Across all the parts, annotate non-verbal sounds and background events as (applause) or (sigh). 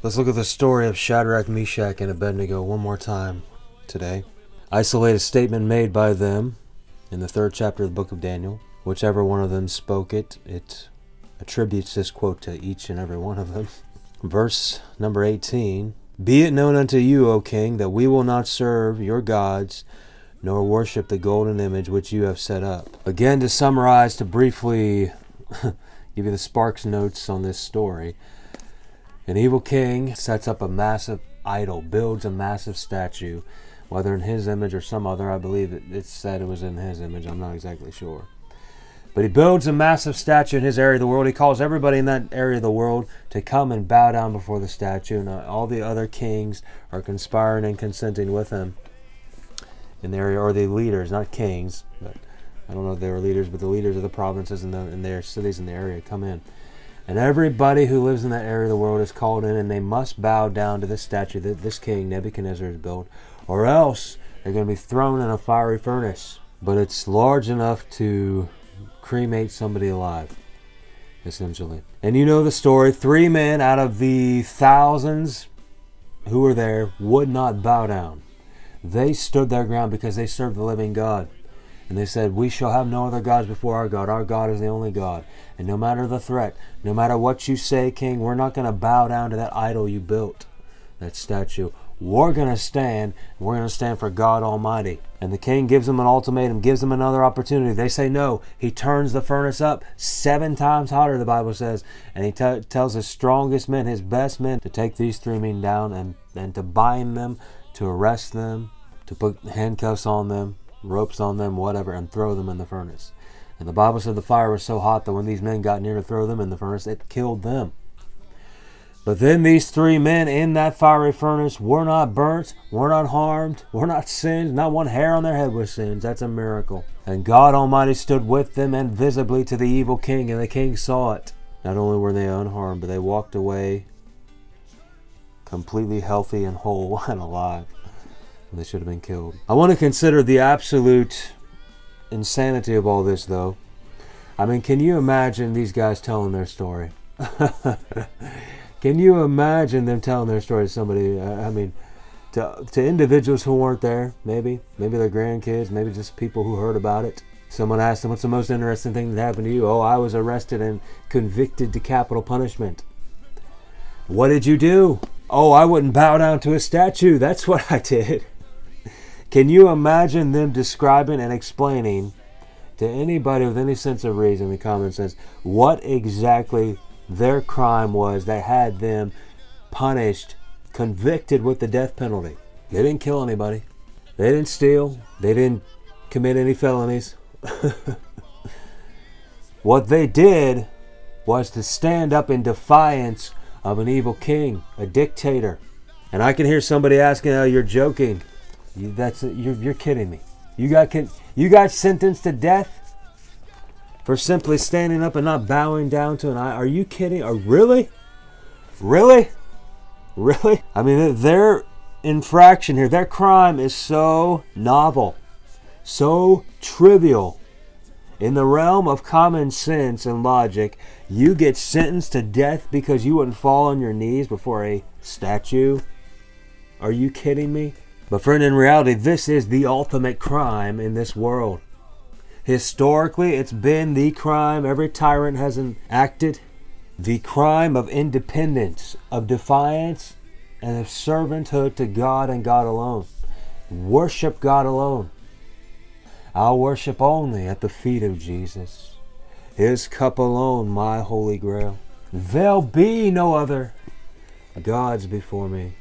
Let's look at the story of Shadrach, Meshach, and Abednego one more time today. Isolate a statement made by them in the third chapter of the book of Daniel. Whichever one of them spoke it, it attributes this quote to each and every one of them. (laughs) Verse number 18 Be it known unto you, O king, that we will not serve your gods, nor worship the golden image which you have set up. Again, to summarize, to briefly (laughs) give you the Sparks notes on this story. An evil king sets up a massive idol, builds a massive statue, whether in his image or some other. I believe it, it said it was in his image. I'm not exactly sure. But he builds a massive statue in his area of the world. He calls everybody in that area of the world to come and bow down before the statue. And uh, all the other kings are conspiring and consenting with him in the area, or the leaders, not kings, but I don't know if they were leaders, but the leaders of the provinces and the, in their cities in the area come in. And everybody who lives in that area of the world is called in, and they must bow down to this statue that this king Nebuchadnezzar has built, or else they're going to be thrown in a fiery furnace. But it's large enough to cremate somebody alive, essentially. And you know the story three men out of the thousands who were there would not bow down. They stood their ground because they served the living God. And they said, We shall have no other gods before our God. Our God is the only God. And no matter the threat, no matter what you say, King, we're not going to bow down to that idol you built, that statue. We're going to stand. We're going to stand for God Almighty. And the king gives them an ultimatum, gives them another opportunity. They say no. He turns the furnace up seven times hotter, the Bible says. And he tells his strongest men, his best men, to take these three men down and, and to bind them, to arrest them, to put handcuffs on them, ropes on them, whatever, and throw them in the furnace. And the Bible said the fire was so hot that when these men got near to throw them in the furnace, it killed them. But then these three men in that fiery furnace were not burnt, were not harmed, were not singed, not one hair on their head was singed. That's a miracle. And God Almighty stood with them and visibly to the evil king, and the king saw it. Not only were they unharmed, but they walked away completely healthy and whole (laughs) and alive. They should have been killed. I want to consider the absolute insanity of all this, though. I mean, can you imagine these guys telling their story? (laughs) can you imagine them telling their story to somebody? uh, I mean, to, to individuals who weren't there, maybe, maybe their grandkids, maybe just people who heard about it. Someone asked them, What's the most interesting thing that happened to you? Oh, I was arrested and convicted to capital punishment. What did you do? Oh, I wouldn't bow down to a statue. That's what I did. Can you imagine them describing and explaining to anybody with any sense of reason and common sense what exactly their crime was that had them punished, convicted with the death penalty? They didn't kill anybody. They didn't steal. They didn't commit any felonies. (laughs) what they did was to stand up in defiance of an evil king, a dictator. And I can hear somebody asking, "Oh, you're joking." You, that's you're, you're kidding me. You got you got sentenced to death for simply standing up and not bowing down to an eye. Are you kidding? Or really? Really? Really? I mean, their infraction here, their crime is so novel, so trivial. In the realm of common sense and logic, you get sentenced to death because you wouldn't fall on your knees before a statue? Are you kidding me? But friend, in reality, this is the ultimate crime in this world. Historically, it's been the crime every tyrant has enacted. The crime of independence, of defiance, and of servanthood to God and God alone. Worship God alone. I'll worship only at the feet of Jesus. His cup alone, my holy grail. There'll be no other gods before me.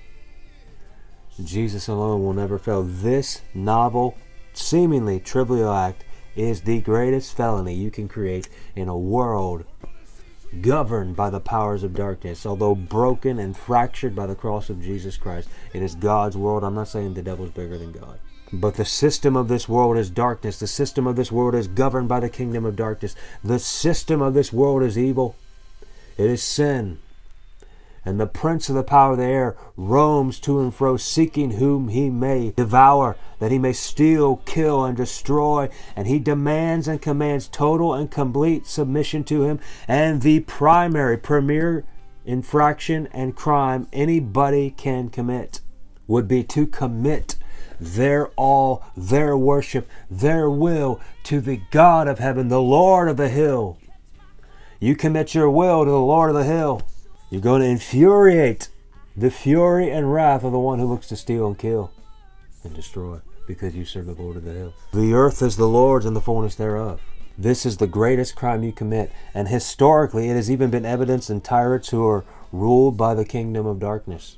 Jesus alone will never fail. This novel, seemingly trivial act is the greatest felony you can create in a world governed by the powers of darkness. Although broken and fractured by the cross of Jesus Christ, it is God's world. I'm not saying the devil's bigger than God. But the system of this world is darkness. The system of this world is governed by the kingdom of darkness. The system of this world is evil. It is sin and the prince of the power of the air roams to and fro, seeking whom he may devour, that he may steal, kill, and destroy. And he demands and commands total and complete submission to him. And the primary, premier infraction and crime anybody can commit would be to commit their all, their worship, their will to the God of heaven, the Lord of the hill. You commit your will to the Lord of the hill. You're going to infuriate the fury and wrath of the one who looks to steal and kill and destroy because you serve the Lord of the hill. The earth is the Lord's and the fullness thereof. This is the greatest crime you commit, and historically it has even been evidenced in tyrants who are ruled by the kingdom of darkness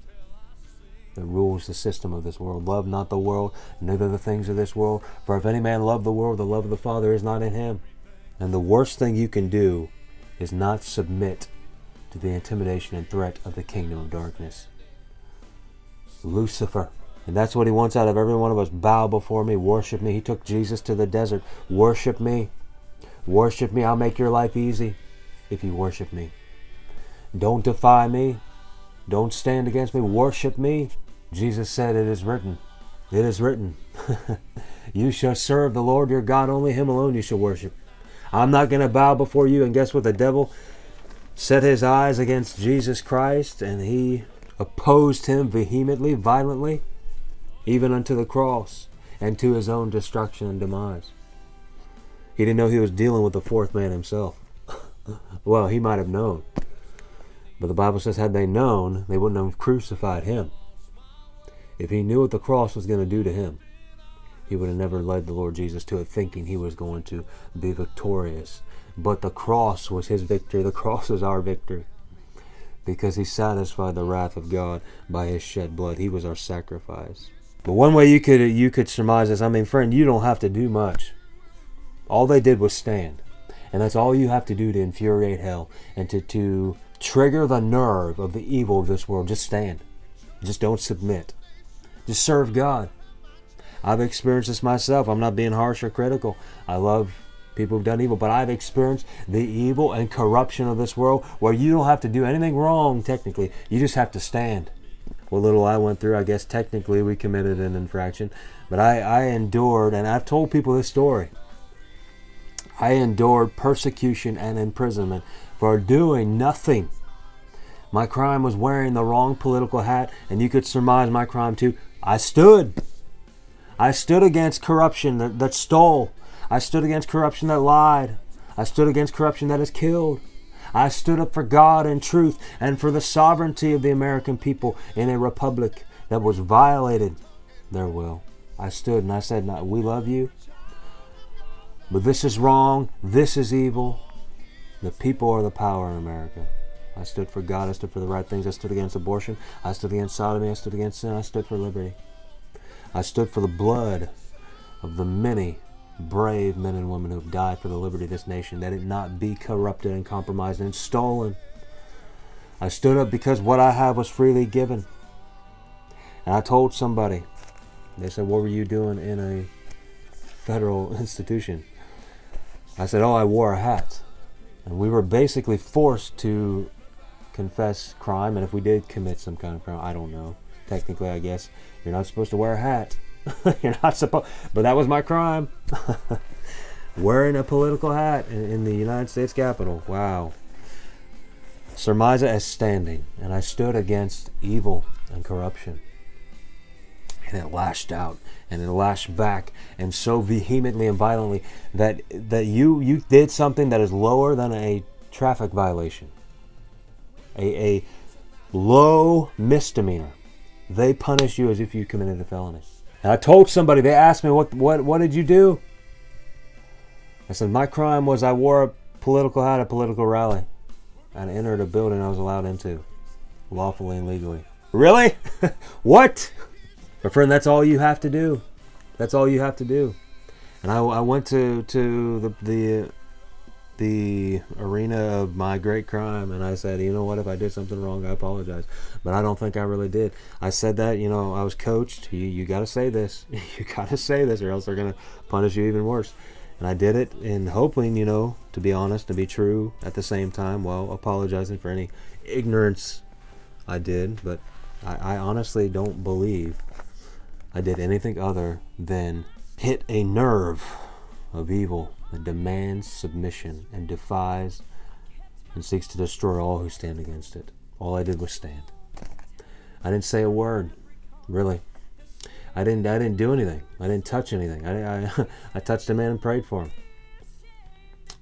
that rules the system of this world. Love not the world, neither the things of this world. For if any man love the world, the love of the Father is not in him. And the worst thing you can do is not submit to the intimidation and threat of the kingdom of darkness. Lucifer. And that's what he wants out of every one of us. Bow before me, worship me. He took Jesus to the desert. Worship me. Worship me. I'll make your life easy if you worship me. Don't defy me. Don't stand against me. Worship me. Jesus said, It is written. It is written. (laughs) you shall serve the Lord your God. Only him alone you shall worship. I'm not going to bow before you. And guess what? The devil set his eyes against Jesus Christ and he opposed him vehemently, violently, even unto the cross and to his own destruction and demise. He didn't know he was dealing with the fourth man himself. (laughs) well, he might have known. But the Bible says, had they known, they wouldn't have crucified him. If he knew what the cross was going to do to him, he would have never led the Lord Jesus to it thinking he was going to be victorious. But the cross was his victory. The cross was our victory. Because he satisfied the wrath of God by his shed blood. He was our sacrifice. But one way you could you could surmise this, I mean, friend, you don't have to do much. All they did was stand. And that's all you have to do to infuriate hell and to, to trigger the nerve of the evil of this world. Just stand. Just don't submit. Just serve God. I've experienced this myself. I'm not being harsh or critical. I love people who've done evil, but I've experienced the evil and corruption of this world where you don't have to do anything wrong technically. You just have to stand. What little I went through, I guess technically we committed an infraction, but I, I endured, and I've told people this story. I endured persecution and imprisonment for doing nothing. My crime was wearing the wrong political hat, and you could surmise my crime too. I stood. I stood against corruption that, that stole. I stood against corruption that lied. I stood against corruption that has killed. I stood up for God and truth and for the sovereignty of the American people in a republic that was violated their will. I stood and I said, We love you, but this is wrong. This is evil. The people are the power in America. I stood for God. I stood for the right things. I stood against abortion. I stood against sodomy. I stood against sin. I stood for liberty. I stood for the blood of the many brave men and women who have died for the liberty of this nation, that it not be corrupted and compromised and stolen. I stood up because what I have was freely given. And I told somebody, they said, What were you doing in a federal (laughs) institution? I said, Oh, I wore a hat. And we were basically forced to confess crime, and if we did commit some kind of crime, I don't know. Technically, I guess you're not supposed to wear a hat. (laughs) you're not supposed, but that was my crime. (laughs) Wearing a political hat in, in the United States Capitol. Wow. Surmise as standing, and I stood against evil and corruption. And it lashed out and it lashed back and so vehemently and violently that that you you did something that is lower than a traffic violation. A, a low misdemeanor. They punish you as if you committed a felony. And I told somebody, they asked me, what, what, what did you do? I said, my crime was I wore a political hat at a political rally and entered a building I was allowed into lawfully and legally. Really? (laughs) what? My friend, that's all you have to do. That's all you have to do. And I, I went to, to the, the the arena of my great crime and I said, you know what, if I did something wrong, I apologize. But I don't think I really did. I said that, you know, I was coached. You, you got to say this. (laughs) you got to say this or else they're going to punish you even worse. And I did it in hoping, you know, to be honest, to be true at the same time while apologizing for any ignorance I did. But I, I honestly don't believe I did anything other than hit a nerve of evil that demands submission and defies and seeks to destroy all who stand against it. All I did was stand. I didn't say a word, really. I didn't. I didn't do anything. I didn't touch anything. I, I, (laughs) I touched a man and prayed for him.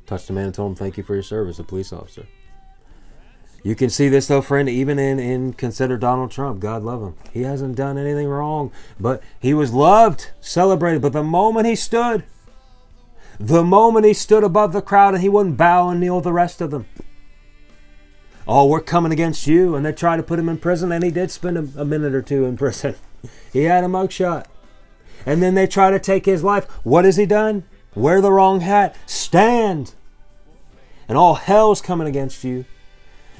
Touched a man and told him, "Thank you for your service, a police officer." You can see this though, friend, even in, in consider Donald Trump. God love him. He hasn't done anything wrong, but he was loved, celebrated. But the moment he stood, the moment he stood above the crowd and he wouldn't bow and kneel the rest of them. Oh, we're coming against you. And they tried to put him in prison, and he did spend a, a minute or two in prison. (laughs) he had a mugshot. And then they try to take his life. What has he done? Wear the wrong hat. Stand. And all hell's coming against you.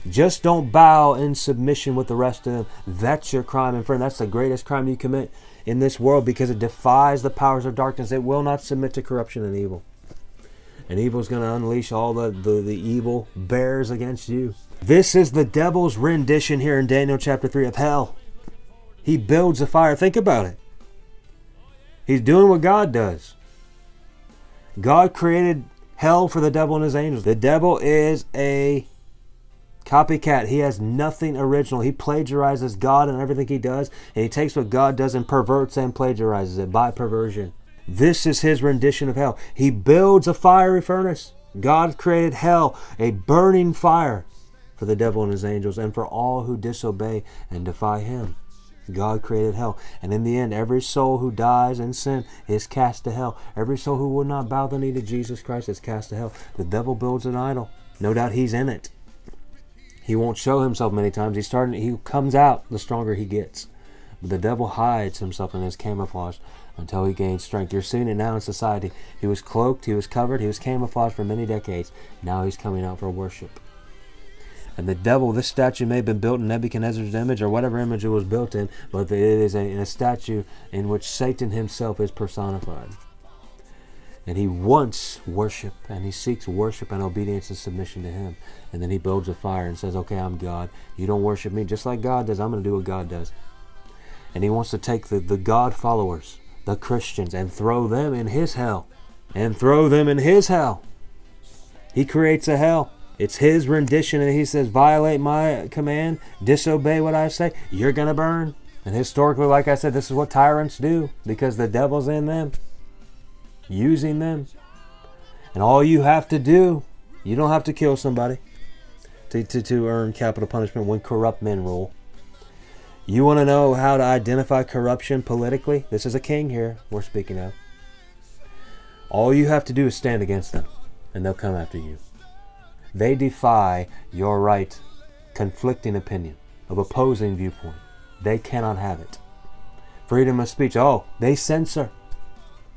Just don't bow in submission with the rest of them. That's your crime, and friend. That's the greatest crime you commit in this world because it defies the powers of darkness. It will not submit to corruption and evil. And evil is going to unleash all the, the, the evil bears against you. This is the devil's rendition here in Daniel chapter 3 of hell. He builds a fire. Think about it. He's doing what God does. God created hell for the devil and his angels. The devil is a Copycat, he has nothing original. He plagiarizes God and everything he does, and he takes what God does and perverts and plagiarizes it by perversion. This is his rendition of hell. He builds a fiery furnace. God created hell, a burning fire for the devil and his angels, and for all who disobey and defy him. God created hell. And in the end, every soul who dies in sin is cast to hell. Every soul who will not bow the knee to Jesus Christ is cast to hell. The devil builds an idol. No doubt he's in it. He won't show himself many times. He's starting. He comes out the stronger he gets. But the devil hides himself in his camouflage until he gains strength. You're seeing it now in society. He was cloaked. He was covered. He was camouflaged for many decades. Now he's coming out for worship. And the devil, this statue may have been built in Nebuchadnezzar's image or whatever image it was built in, but it is a, a statue in which Satan himself is personified. And he wants worship, and he seeks worship and obedience and submission to him. And then he builds a fire and says, Okay, I'm God. You don't worship me just like God does. I'm going to do what God does. And he wants to take the, the God followers, the Christians, and throw them in his hell. And throw them in his hell. He creates a hell. It's his rendition, and he says, Violate my command, disobey what I say, you're going to burn. And historically, like I said, this is what tyrants do because the devil's in them using them. And all you have to do, you don't have to kill somebody to, to, to earn capital punishment when corrupt men rule. You want to know how to identify corruption politically? This is a king here we're speaking of. All you have to do is stand against them, and they'll come after you. They defy your right, conflicting opinion, of opposing viewpoint. They cannot have it. Freedom of speech, oh, they censor.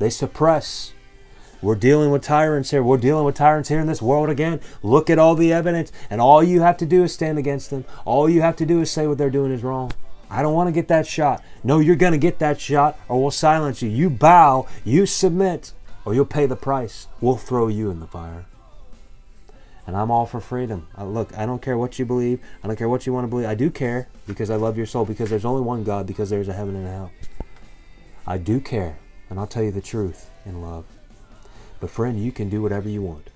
They suppress. We're dealing with tyrants here. We're dealing with tyrants here in this world again. Look at all the evidence, and all you have to do is stand against them. All you have to do is say what they're doing is wrong. I don't want to get that shot. No, you're going to get that shot, or we'll silence you. You bow, you submit, or you'll pay the price. We'll throw you in the fire. And I'm all for freedom. Uh, look, I don't care what you believe. I don't care what you want to believe. I do care because I love your soul, because there's only one God, because there's a heaven and a hell. I do care and I'll tell you the truth in love. But friend, you can do whatever you want.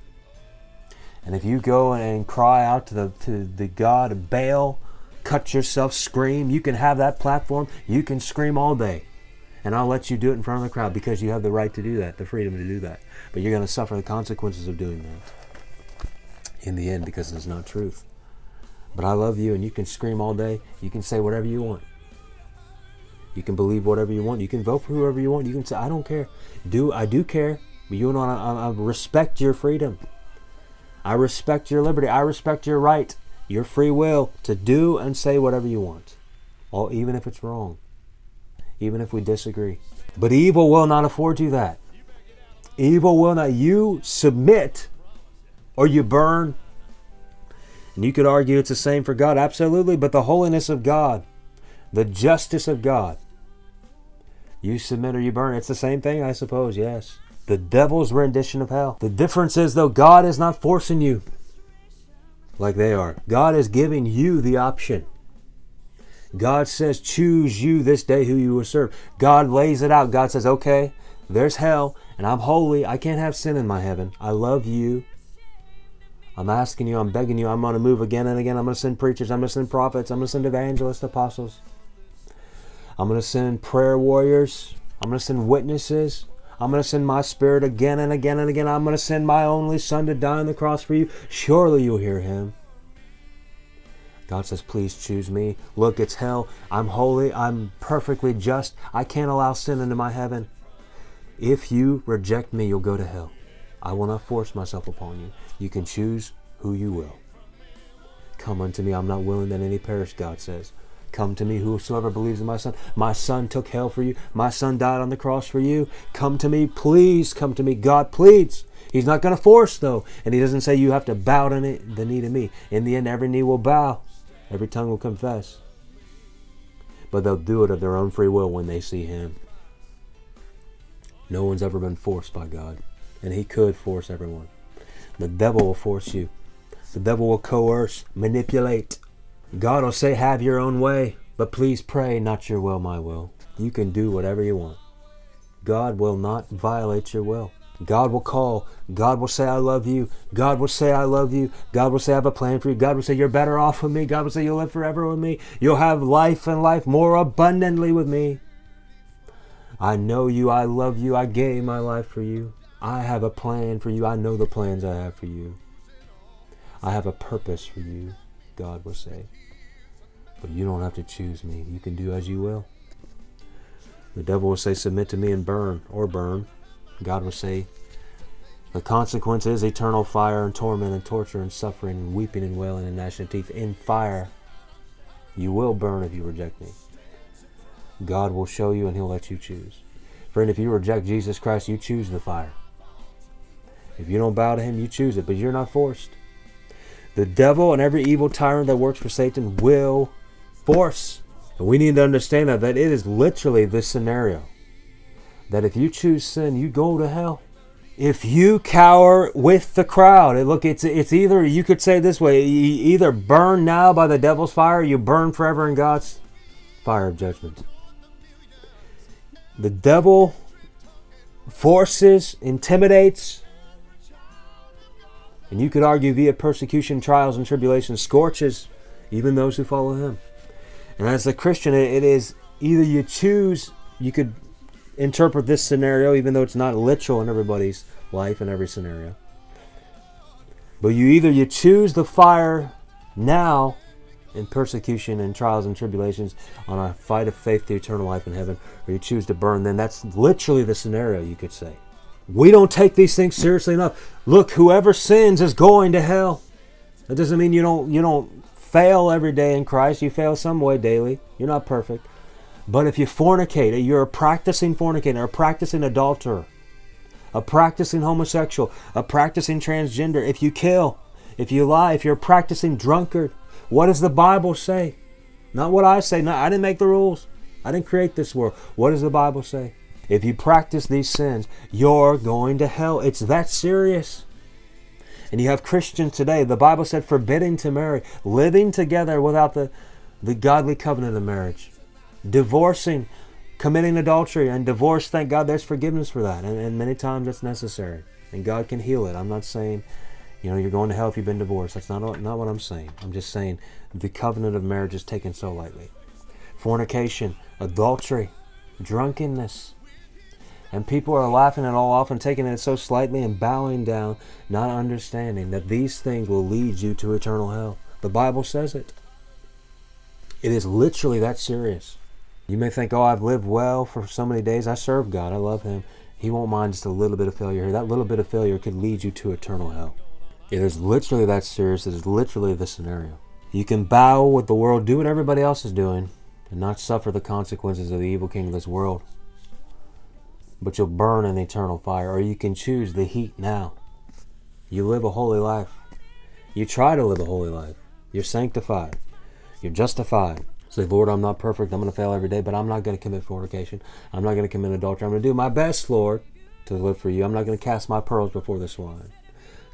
And if you go and cry out to the to the God of Baal, cut yourself, scream, you can have that platform. You can scream all day. And I'll let you do it in front of the crowd because you have the right to do that, the freedom to do that. But you're going to suffer the consequences of doing that in the end because it's not truth. But I love you and you can scream all day. You can say whatever you want. You can believe whatever you want. You can vote for whoever you want. You can say, I don't care. Do I do care? But you know, I, I respect your freedom. I respect your liberty. I respect your right, your free will to do and say whatever you want, even if it's wrong, even if we disagree. But evil will not afford you that. Evil will not. You submit or you burn. And you could argue it's the same for God, absolutely, but the holiness of God, the justice of God, you submit or you burn. It's the same thing, I suppose, yes. The devil's rendition of hell. The difference is, though, God is not forcing you like they are. God is giving you the option. God says, choose you this day who you will serve. God lays it out. God says, okay, there's hell, and I'm holy. I can't have sin in my heaven. I love you. I'm asking you, I'm begging you, I'm going to move again and again. I'm going to send preachers, I'm going to send prophets, I'm going to send evangelists, apostles. I'm going to send prayer warriors, I'm going to send witnesses. I'm going to send my spirit again and again and again. I'm going to send my only son to die on the cross for you. Surely you'll hear him. God says, Please choose me. Look, it's hell. I'm holy. I'm perfectly just. I can't allow sin into my heaven. If you reject me, you'll go to hell. I will not force myself upon you. You can choose who you will. Come unto me. I'm not willing that any perish, God says. Come to me, whosoever believes in my Son. My Son took hell for you. My Son died on the cross for you. Come to me, please come to me. God pleads. He's not going to force, though. And He doesn't say you have to bow to the knee to me. In the end, every knee will bow. Every tongue will confess. But they'll do it of their own free will when they see Him. No one's ever been forced by God. And He could force everyone. The devil will force you. The devil will coerce, manipulate. God will say, Have your own way. But please pray, not your will, my will. You can do whatever you want. God will not violate your will. God will call. God will say, I love you. God will say, I love you. God will say, I have a plan for you. God will say, You're better off with me. God will say, You'll live forever with me. You'll have life and life more abundantly with me. I know you. I love you. I gave my life for you. I have a plan for you. I know the plans I have for you. I have a purpose for you, God will say. But you don't have to choose me. You can do as you will. The devil will say, Submit to me and burn, or burn. God will say, The consequence is eternal fire and torment and torture and suffering and weeping and wailing and gnashing of teeth. In fire, you will burn if you reject me. God will show you and He'll let you choose. Friend, if you reject Jesus Christ, you choose the fire. If you don't bow to Him, you choose it, but you're not forced. The devil and every evil tyrant that works for Satan will force. And we need to understand that, that it is literally this scenario that if you choose sin, you go to hell. If you cower with the crowd, look, it's it's either you could say this way: you either burn now by the devil's fire, you burn forever in God's fire of judgment. The devil forces, intimidates, and you could argue via persecution, trials, and tribulations, scorches even those who follow him. And as a Christian, it is either you choose, you could interpret this scenario, even though it's not literal in everybody's life in every scenario. But you either you choose the fire now in persecution and trials and tribulations on a fight of faith to eternal life in heaven, or you choose to burn, then that's literally the scenario you could say. We don't take these things seriously enough. Look, whoever sins is going to hell. That doesn't mean you don't you don't fail every day in Christ. You fail some way daily. You're not perfect. But if you fornicate, you're a practicing fornicator, a practicing adulterer, a practicing homosexual, a practicing transgender, if you kill, if you lie, if you're a practicing drunkard, what does the Bible say? Not what I say. I didn't make the rules. I didn't create this world. What does the Bible say? If you practice these sins, you're going to hell. It's that serious. And you have Christians today, the Bible said forbidding to marry, living together without the, the godly covenant of marriage divorcing, committing adultery, and divorce, thank God there's forgiveness for that. And, and many times it's necessary. And God can heal it. I'm not saying, you know, you're going to hell if you've been divorced. That's not, not what I'm saying. I'm just saying the covenant of marriage is taken so lightly. Fornication, adultery, drunkenness. And people are laughing it all off and taking it so slightly and bowing down, not understanding that these things will lead you to eternal hell. The Bible says it. It is literally that serious. You may think, oh, I've lived well for so many days. I serve God. I love Him. He won't mind just a little bit of failure here. That little bit of failure could lead you to eternal hell. It is literally that serious. It is literally the scenario. You can bow with the world, do what everybody else is doing, and not suffer the consequences of the evil king of this world. But you'll burn in eternal fire. Or you can choose the heat now. You live a holy life. You try to live a holy life. You're sanctified. You're justified. Say, Lord, I'm not perfect. I'm going to fail every day, but I'm not going to commit fornication. I'm not going to commit adultery. I'm going to do my best, Lord, to live for you. I'm not going to cast my pearls before the swine.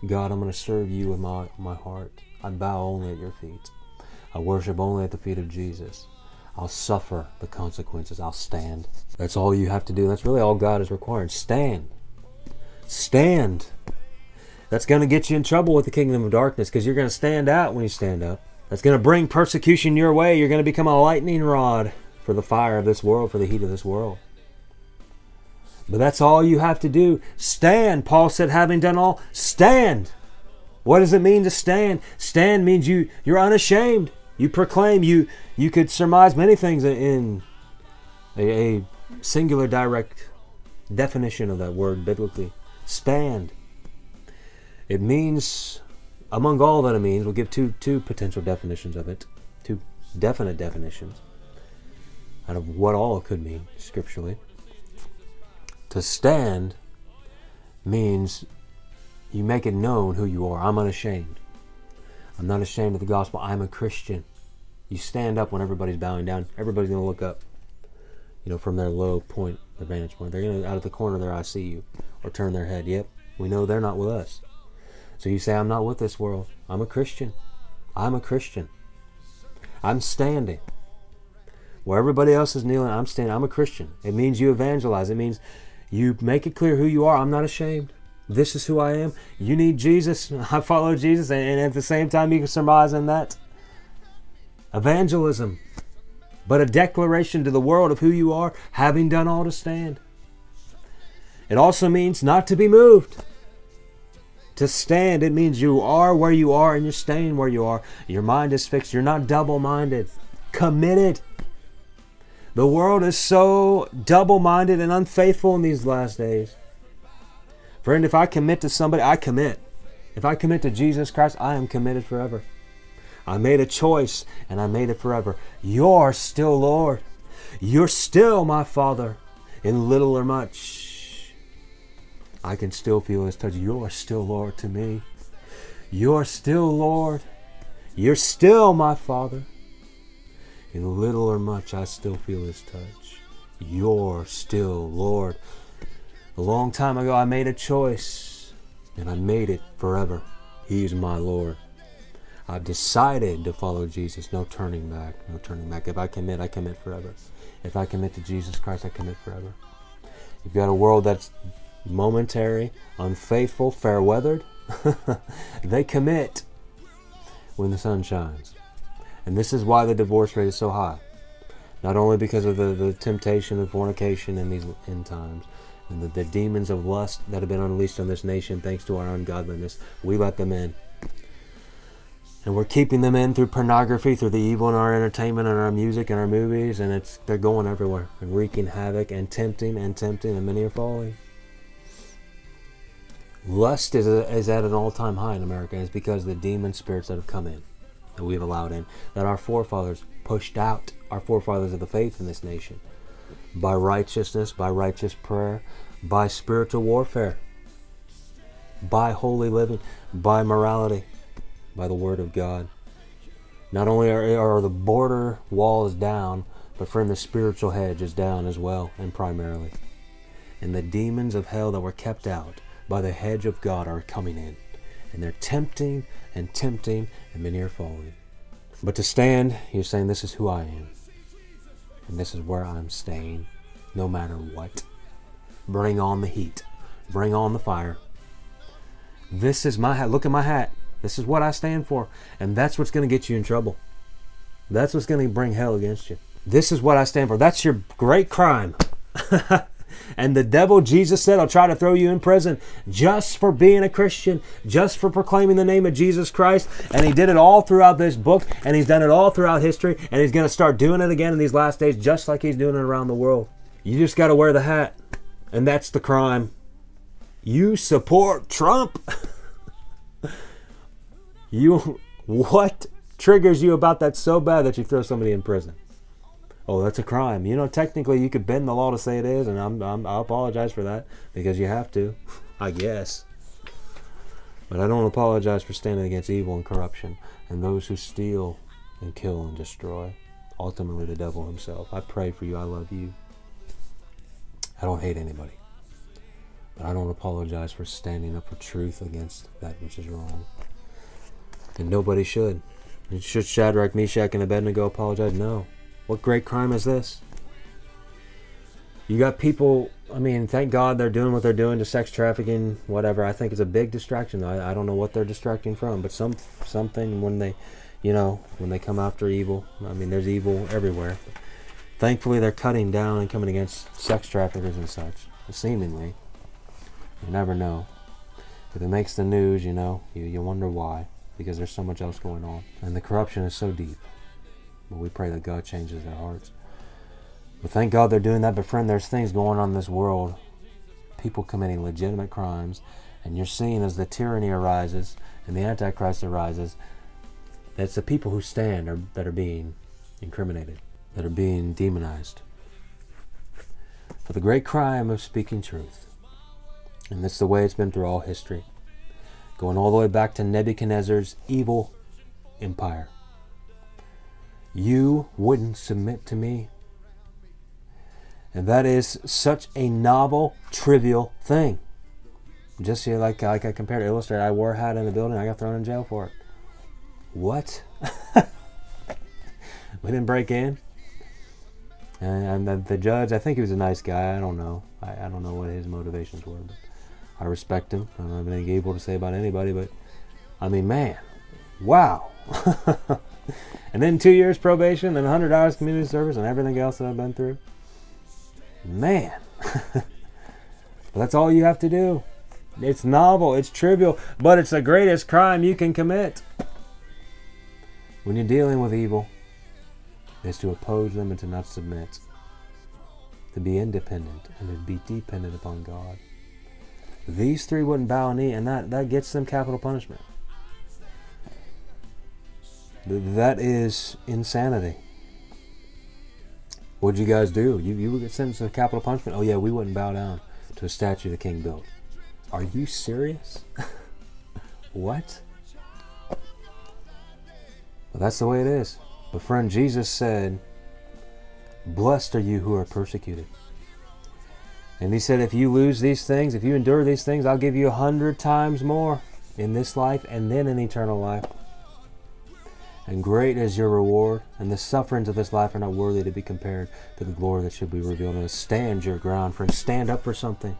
God, I'm going to serve you with my, my heart. I bow only at your feet. I worship only at the feet of Jesus. I'll suffer the consequences. I'll stand. That's all you have to do. That's really all God is requiring. Stand. Stand. That's going to get you in trouble with the kingdom of darkness because you're going to stand out when you stand up. That's going to bring persecution your way. You're going to become a lightning rod for the fire of this world, for the heat of this world. But that's all you have to do. Stand. Paul said, having done all, stand. What does it mean to stand? Stand means you you're unashamed. You proclaim. You you could surmise many things in a, a singular direct definition of that word biblically. Stand. It means, among all that it means, we'll give two two potential definitions of it, two definite definitions out of what all could mean scripturally. To stand means you make it known who you are. I'm unashamed. I'm not ashamed of the gospel. I'm a Christian. You stand up when everybody's bowing down. Everybody's going to look up, you know, from their low point, their vantage point. They're going to, out of the corner of their eye, see you or turn their head. Yep, we know they're not with us. So you say, I'm not with this world. I'm a Christian. I'm a Christian. I'm standing. Where everybody else is kneeling, I'm standing. I'm a Christian. It means you evangelize. It means you make it clear who you are. I'm not ashamed. This is who I am. You need Jesus. (laughs) I follow Jesus. And at the same time, you can surmise in that evangelism, but a declaration to the world of who you are, having done all to stand. It also means not to be moved. To stand, it means you are where you are and you're staying where you are. Your mind is fixed. You're not double minded, committed. The world is so double minded and unfaithful in these last days. Friend, if I commit to somebody, I commit. If I commit to Jesus Christ, I am committed forever. I made a choice and I made it forever. You're still Lord. You're still my Father in little or much. I can still feel His touch. You're still Lord to me. You're still Lord. You're still my Father. In little or much, I still feel His touch. You're still Lord. A long time ago, I made a choice, and I made it forever. He's my Lord. I've decided to follow Jesus. No turning back. No turning back. If I commit, I commit forever. If I commit to Jesus Christ, I commit forever. You've got a world that's momentary, unfaithful, fair weathered. (laughs) they commit when the sun shines. And this is why the divorce rate is so high. Not only because of the, the temptation of fornication in these end times, and the, the demons of lust that have been unleashed on this nation thanks to our ungodliness, we let them in. And we're keeping them in through pornography, through the evil in our entertainment and our music and our movies, and it's they're going everywhere and wreaking havoc and tempting and tempting, and many are falling. Lust is, a, is at an all-time high in America. It's because the demon spirits that have come in that we've allowed in, that our forefathers pushed out, our forefathers of the faith in this nation, by righteousness, by righteous prayer, by spiritual warfare, by holy living, by morality, by the word of God. Not only are, are the border walls down, but friend, the spiritual hedge is down as well, and primarily. And the demons of hell that were kept out by the hedge of God are coming in. And they're tempting and tempting, and many are falling. But to stand, you're saying, This is who I am. And this is where I'm staying, no matter what. Bring on the heat. Bring on the fire. This is my hat. Look at my hat. This is what I stand for. And that's what's going to get you in trouble. That's what's going to bring hell against you. This is what I stand for. That's your great crime. (laughs) and the devil, Jesus said, I'll try to throw you in prison just for being a Christian, just for proclaiming the name of Jesus Christ. And he did it all throughout this book, and he's done it all throughout history, and he's going to start doing it again in these last days, just like he's doing it around the world. You just got to wear the hat, and that's the crime. You support Trump. (laughs) you what triggers you about that so bad that you throw somebody in prison? Oh, that's a crime. You know, technically, you could bend the law to say it is, and I'm, I'm I apologize for that because you have to, (laughs) I guess. But I don't apologize for standing against evil and corruption and those who steal and kill and destroy. Ultimately, the devil himself. I pray for you. I love you. I don't hate anybody. But I don't apologize for standing up for truth against that which is wrong. And nobody should. Should Shadrach, Meshach, and Abednego apologize? No. What great crime is this? You got people, I mean, thank God they're doing what they're doing to sex trafficking, whatever. I think it's a big distraction. I, I don't know what they're distracting from, but some something when they, you know, when they come after evil. I mean, there's evil everywhere. Thankfully, they're cutting down and coming against sex traffickers and such, seemingly. You never know. If it makes the news, you know, you, you wonder why. Because there's so much else going on. And the corruption is so deep. But we pray that God changes their hearts. But thank God they're doing that. But friend, there's things going on in this world. People committing legitimate crimes. And you're seeing as the tyranny arises and the Antichrist arises, that it's the people who stand are, that are being incriminated, that are being demonized. For the great crime of speaking truth. And that's the way it's been through all history. Going all the way back to Nebuchadnezzar's evil empire. You wouldn't submit to me. And that is such a novel, trivial thing. Just like, like I compared to illustrate, I wore a hat in the building, I got thrown in jail for it. What? (laughs) we didn't break in. And the, the, judge, I think he was a nice guy. I don't know. I, I don't know what his motivations were. But I respect him. I don't have anything evil to say about anybody, but I mean, man, wow. (laughs) and then two years probation, then 100 hours community service, and everything else that I've been through. Man. (laughs) that's all you have to do. It's novel, it's trivial, but it's the greatest crime you can commit. When you're dealing with evil, is to oppose them and to not submit, to be independent and to be dependent upon God. These three wouldn't bow a knee, and that, that gets them capital punishment. That is insanity. What'd you guys do? You, you would get sentenced to capital punishment? Oh, yeah, we wouldn't bow down to a statue the king built. Are you serious? (laughs) what? Well, that's the way it is. But, friend, Jesus said, Blessed are you who are persecuted. And he said, If you lose these things, if you endure these things, I'll give you a hundred times more in this life and then in eternal life. And great is your reward, and the sufferings of this life are not worthy to be compared to the glory that should be revealed. And stand your ground, friend. Stand up for something.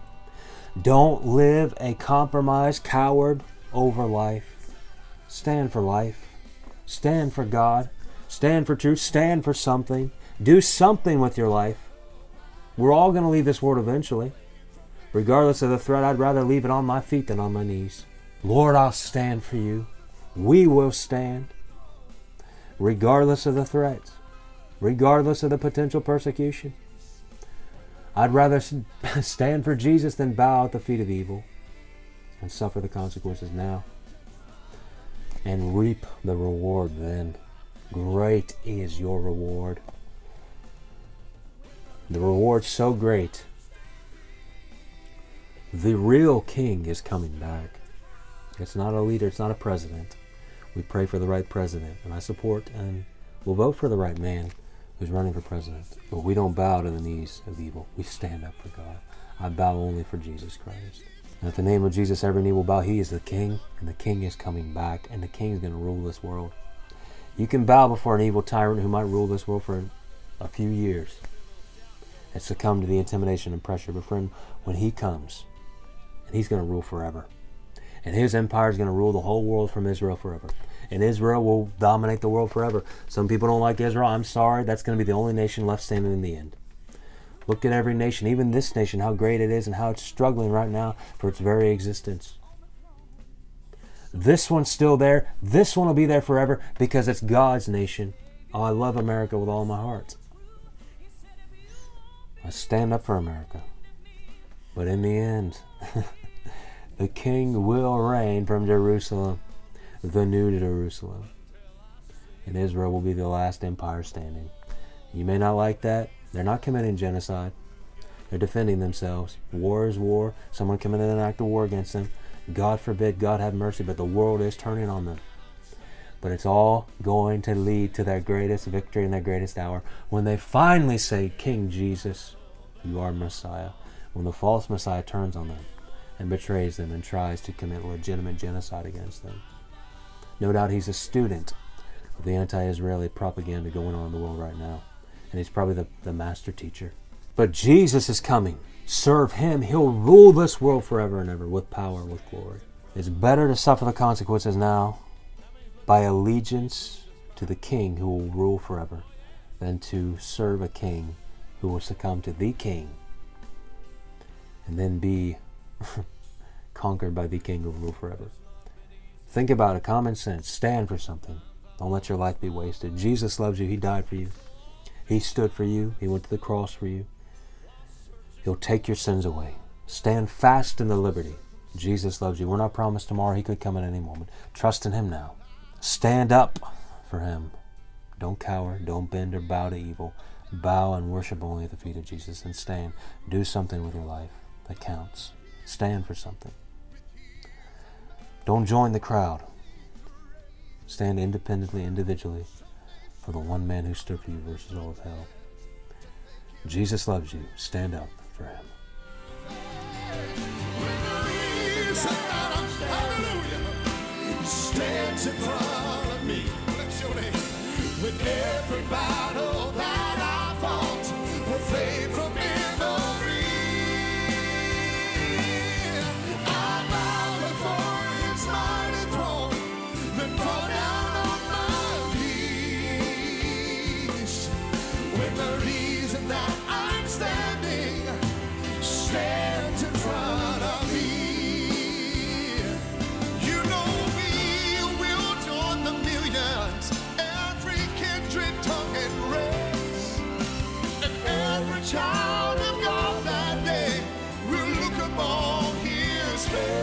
Don't live a compromised coward over life. Stand for life. Stand for God. Stand for truth. Stand for something. Do something with your life. We're all going to leave this world eventually. Regardless of the threat, I'd rather leave it on my feet than on my knees. Lord, I'll stand for you. We will stand. Regardless of the threats, regardless of the potential persecution. I'd rather (laughs) stand for Jesus than bow at the feet of evil and suffer the consequences now and reap the reward then. Great is your reward. The reward's so great. The real king is coming back. It's not a leader, it's not a president. We pray for the right president, and I support and will vote for the right man who's running for president. But we don't bow to the knees of evil. We stand up for God. I bow only for Jesus Christ. And at the name of Jesus, every knee will bow. He is the king, and the king is coming back, and the king is going to rule this world. You can bow before an evil tyrant who might rule this world for a few years and succumb to the intimidation and pressure. But friend, when he comes, and he's going to rule forever, and his empire is going to rule the whole world from Israel forever. And Israel will dominate the world forever. Some people don't like Israel. I'm sorry. That's going to be the only nation left standing in the end. Look at every nation, even this nation, how great it is and how it's struggling right now for its very existence. This one's still there. This one will be there forever because it's God's nation. Oh, I love America with all my heart. I stand up for America. But in the end, (laughs) the king will reign from Jerusalem, the new Jerusalem. And Israel will be the last empire standing. You may not like that. They're not committing genocide. They're defending themselves. War is war. Someone committed an act of war against them. God forbid, God have mercy, but the world is turning on them. But it's all going to lead to their greatest victory and their greatest hour when they finally say, King Jesus, you are Messiah. When the false Messiah turns on them and betrays them and tries to commit legitimate genocide against them. No doubt he's a student of the anti Israeli propaganda going on in the world right now. And he's probably the, the master teacher. But Jesus is coming. Serve him. He'll rule this world forever and ever with power, with glory. It's better to suffer the consequences now by allegiance to the king who will rule forever than to serve a king who will succumb to the king and then be (laughs) conquered by the king who will rule forever. Think about it, common sense. Stand for something. Don't let your life be wasted. Jesus loves you. He died for you. He stood for you. He went to the cross for you. He'll take your sins away. Stand fast in the liberty. Jesus loves you. We're not promised tomorrow. He could come at any moment. Trust in Him now. Stand up for Him. Don't cower. Don't bend or bow to evil. Bow and worship only at the feet of Jesus and stand. Do something with your life that counts. Stand for something. Don't join the crowd. Stand independently, individually, for the one man who stood for you versus all of hell. Jesus loves you. Stand up for him. Stands in front of me. With every battle despair.